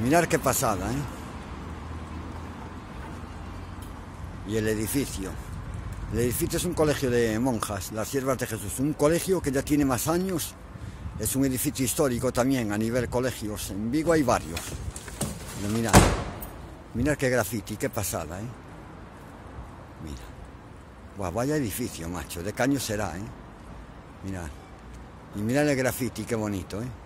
Mirar qué pasada, ¿eh? Y el edificio. El edificio es un colegio de monjas, las siervas de Jesús. Un colegio que ya tiene más años. Es un edificio histórico también a nivel colegios. En Vigo hay varios. Pero mirad, mirad qué graffiti, qué pasada, ¿eh? Mira. Buah, vaya edificio, macho. De caño será, ¿eh? Mirad. Y mirad el graffiti, qué bonito, ¿eh?